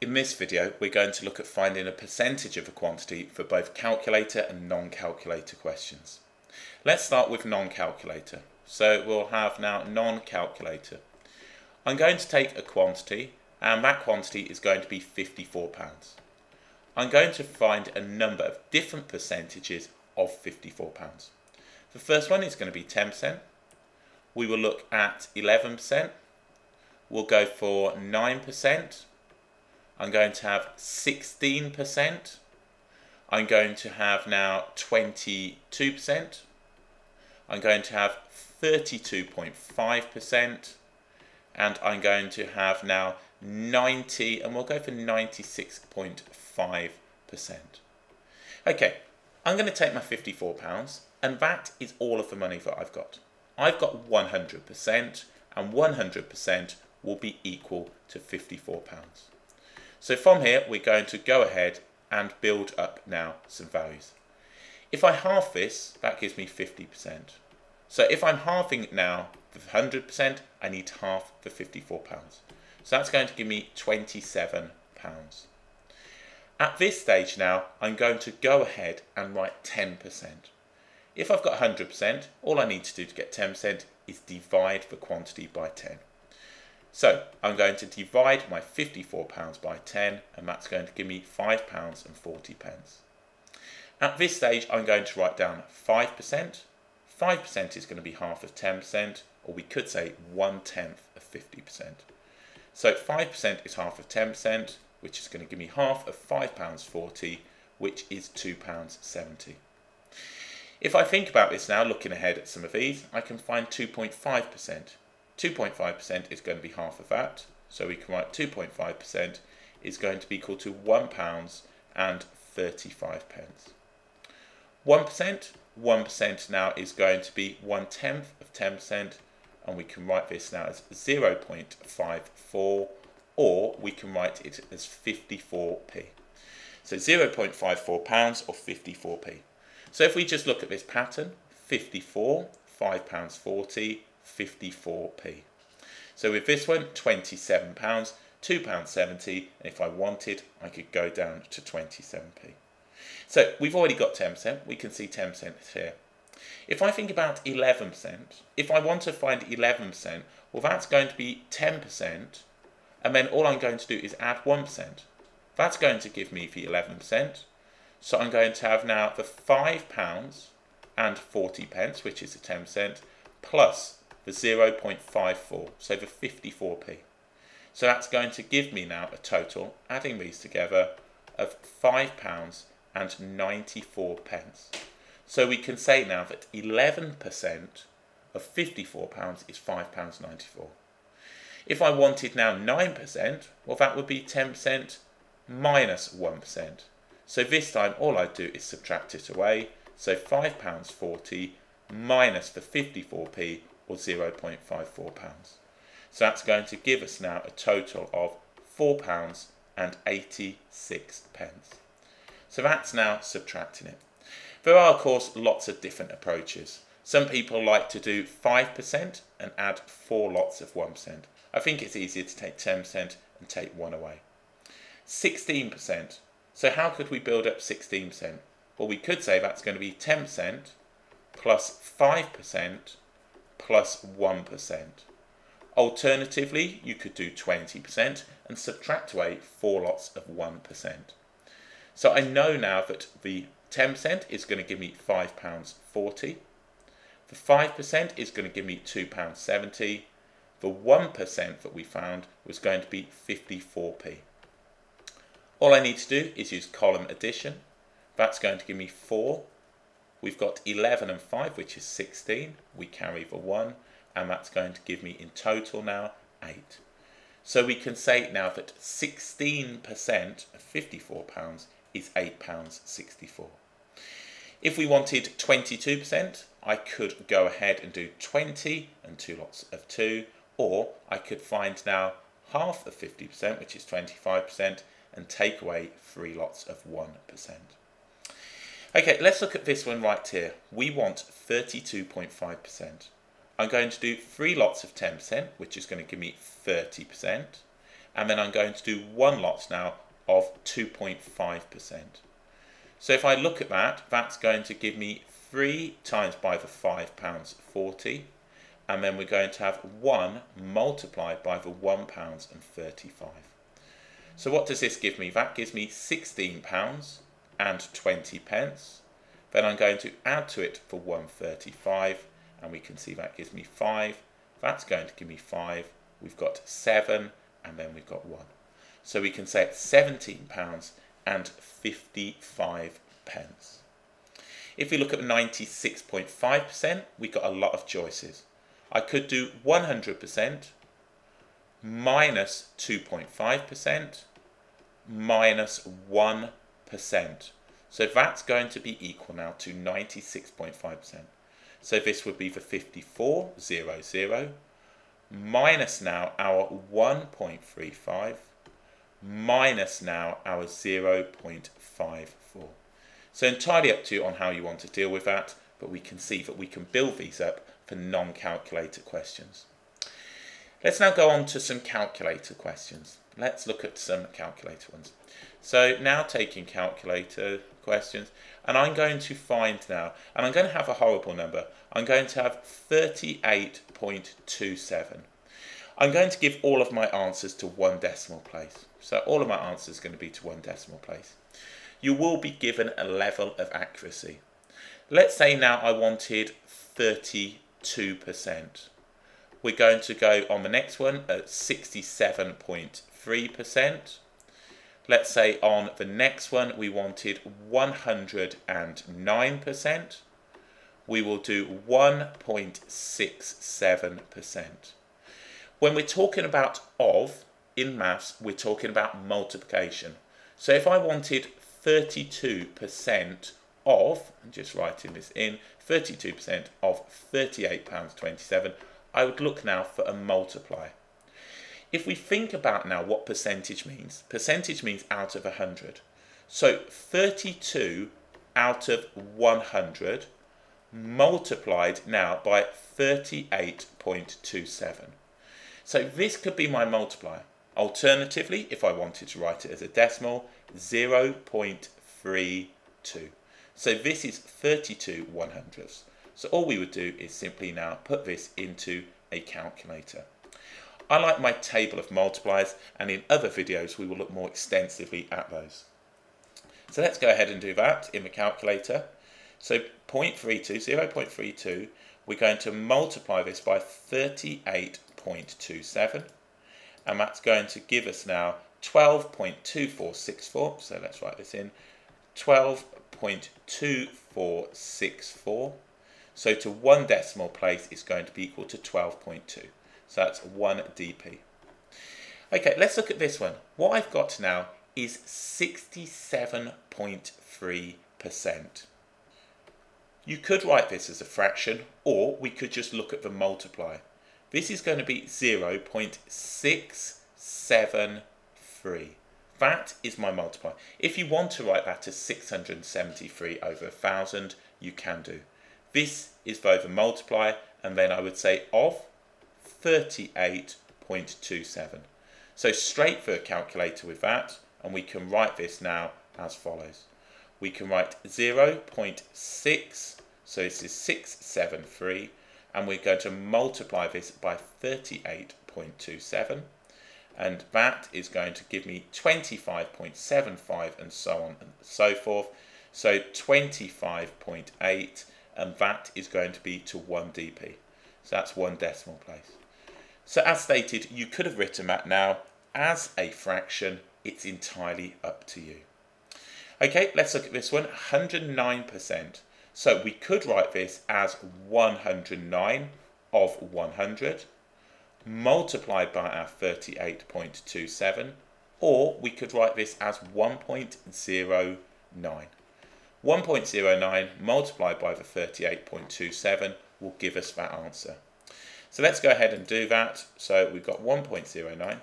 In this video, we're going to look at finding a percentage of a quantity for both calculator and non-calculator questions. Let's start with non-calculator. So we'll have now non-calculator. I'm going to take a quantity and that quantity is going to be £54. I'm going to find a number of different percentages of £54. The first one is going to be 10%. We will look at 11%. We'll go for 9%. I'm going to have 16%. I'm going to have now 22%. I'm going to have 32.5%. And I'm going to have now 90, and we'll go for 96.5%. Okay, I'm going to take my £54, and that is all of the money that I've got. I've got 100%, and 100% will be equal to £54. So from here, we're going to go ahead and build up now some values. If I half this, that gives me 50%. So if I'm halving it now for 100%, I need half for £54. So that's going to give me £27. At this stage now, I'm going to go ahead and write 10%. If I've got 100%, all I need to do to get 10% is divide the quantity by 10. So I'm going to divide my £54 by 10 and that's going to give me £5.40. pence. At this stage I'm going to write down 5%. 5% is going to be half of 10% or we could say one tenth of 50%. So 5% is half of 10% which is going to give me half of £5.40 which is £2.70. If I think about this now, looking ahead at some of these, I can find 2.5%. 2.5% is going to be half of that. So we can write 2.5% is going to be equal to £1 and 35 pence. 1%, 1% now is going to be 1 tenth of 10% and we can write this now as 0.54 or we can write it as 54p. So 0.54 pounds or 54p. So if we just look at this pattern, 54, 5 pounds 40, 54p. So with this one, £27, £2.70, and if I wanted, I could go down to 27p. So we've already got 10%, we can see 10% here. If I think about 11%, if I want to find 11%, well that's going to be 10%, and then all I'm going to do is add 1%. That's going to give me the 11%. So I'm going to have now the £5 and 40 pence, which is the 10%, plus the 0.54, so the 54p. So that's going to give me now a total, adding these together, of £5 and 94 pence. So we can say now that 11% of £54 is £5.94. If I wanted now 9%, well that would be 10% minus 1. So this time all I do is subtract it away. So £5.40 minus the 54p or 0.54 pounds. So that's going to give us now a total of four pounds and 86 pence. So that's now subtracting it. There are of course lots of different approaches. Some people like to do 5% and add four lots of 1%. I think it's easier to take 10% and take one away. 16%. So how could we build up 16%? Well, we could say that's going to be 10% plus 5% plus 1%. Alternatively, you could do 20% and subtract away four lots of 1%. So I know now that the 10% is going to give me £5.40. The 5% is going to give me £2.70. The 1% that we found was going to be 54p. All I need to do is use column addition. That's going to give me 4 We've got 11 and 5, which is 16. We carry the 1, and that's going to give me in total now 8. So we can say now that 16% of £54 is £8.64. If we wanted 22%, I could go ahead and do 20 and two lots of 2, or I could find now half of 50%, which is 25%, and take away three lots of 1%. Okay, let's look at this one right here. We want 32.5%. I'm going to do three lots of 10%, which is going to give me 30%. and then I'm going to do one lot now of 2.5%. So if I look at that, that's going to give me 3 times by the £5.40 and then we're going to have 1 multiplied by the £1.35. So what does this give me? That gives me £16 and 20 pence. Then I'm going to add to it for 135 and we can see that gives me 5. That's going to give me 5. We've got 7 and then we've got 1. So we can say it's £17 and 55 pence. If we look at 96.5%, we've got a lot of choices. I could do 100% minus 2.5% minus 1. So that's going to be equal now to 96.5%. So this would be the 54, 0, 0, minus now our 1.35, minus now our 0.54. So entirely up to you on how you want to deal with that, but we can see that we can build these up for non-calculator questions. Let's now go on to some calculator questions. Let's look at some calculator ones. So now taking calculator questions, and I'm going to find now, and I'm going to have a horrible number. I'm going to have 38.27. I'm going to give all of my answers to one decimal place. So all of my answers are going to be to one decimal place. You will be given a level of accuracy. Let's say now I wanted 32%. We're going to go on the next one at 67.3%. Let's say on the next one we wanted 109%. We will do 1.67%. When we're talking about of in maths, we're talking about multiplication. So if I wanted 32% of, I'm just writing this in, 32% of £38.27, I would look now for a multiplier. If we think about now what percentage means, percentage means out of 100. So 32 out of 100 multiplied now by 38.27. So this could be my multiplier. Alternatively, if I wanted to write it as a decimal, 0.32. So this is 32 one hundredths. So all we would do is simply now put this into a calculator. I like my table of multipliers and in other videos we will look more extensively at those. So let's go ahead and do that in the calculator. So 0.32, 0.32, we're going to multiply this by 38.27 and that's going to give us now 12.2464, so let's write this in, 12.2464. So to one decimal place is going to be equal to 12.2. So that's 1 dp. Okay, let's look at this one. What I've got now is 67.3%. You could write this as a fraction, or we could just look at the multiplier. This is going to be 0.673. That is my multiplier. If you want to write that as 673 over 1,000, you can do. This is both a multiplier, and then I would say of 38.27. So straight for a calculator with that, and we can write this now as follows. We can write 0.6, so this is 673, and we're going to multiply this by 38.27 and that is going to give me 25.75 and so on and so forth. So 25.8 and that is going to be to 1 dp. So that's one decimal place. So as stated, you could have written that now as a fraction. It's entirely up to you. Okay, let's look at this one, 109%. So we could write this as 109 of 100 multiplied by our 38.27 or we could write this as 1.09. 1.09 multiplied by the 38.27 will give us that answer. So let's go ahead and do that. So we've got 1.09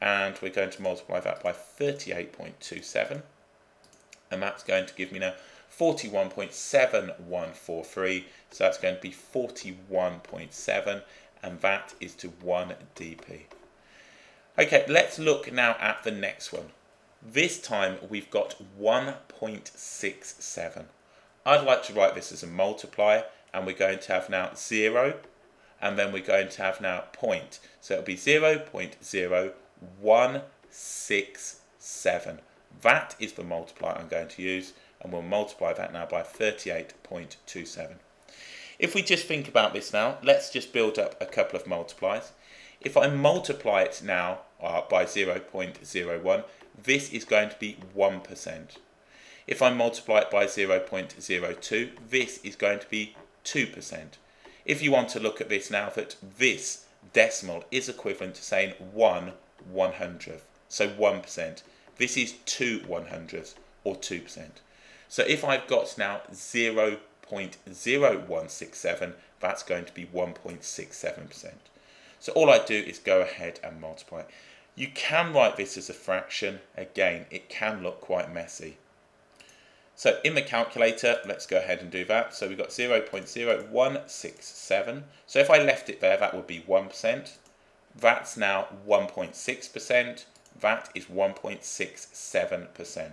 and we're going to multiply that by 38.27 and that's going to give me now 41.7143 so that's going to be 41.7 and that is to 1 dp. Okay, let's look now at the next one. This time we've got 1.67. I'd like to write this as a multiplier and we're going to have now 0 and then we're going to have now point. So it'll be 0 0.0167. That is the multiplier I'm going to use and we'll multiply that now by 38.27. If we just think about this now, let's just build up a couple of multipliers. If I multiply it now uh, by 0.01, this is going to be 1%. If I multiply it by 0.02, this is going to be 2%. If you want to look at this now, that this decimal is equivalent to saying 1 one hundredth, so 1%. This is 2 one hundredths, or 2%. So if I've got now 0.0167, that's going to be 1.67%. So all I do is go ahead and multiply. You can write this as a fraction. Again, it can look quite messy. So in the calculator, let's go ahead and do that. So we've got 0.0167. So if I left it there, that would be 1%. That's now 1.6%. That is 1.67%.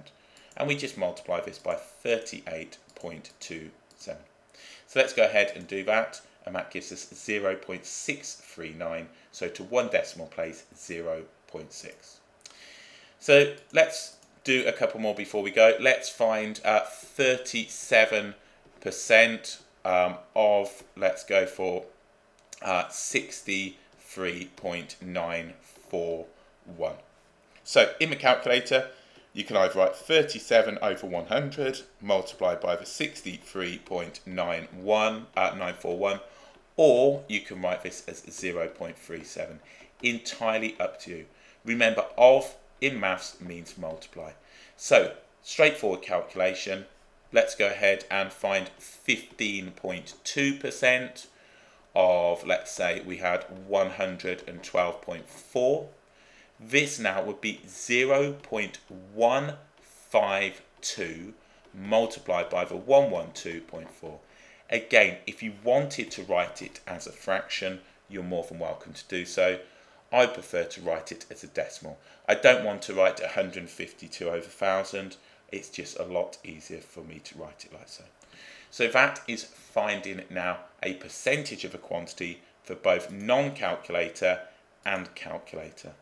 And we just multiply this by 38.27. So let's go ahead and do that. And that gives us 0.639. So to one decimal place, 0.6. So let's do a couple more before we go. Let's find uh, 37% um, of, let's go for uh, 63.941. So in the calculator, you can either write 37 over 100 multiplied by the 63.91 uh, 941, or you can write this as 0.37. Entirely up to you. Remember, of in maths means multiply. So, straightforward calculation. Let's go ahead and find 15.2% of, let's say, we had 112.4. This now would be 0.152 multiplied by the 112.4. Again, if you wanted to write it as a fraction, you're more than welcome to do so. I prefer to write it as a decimal. I don't want to write 152 over 1000. It's just a lot easier for me to write it like so. So that is finding now a percentage of a quantity for both non-calculator and calculator.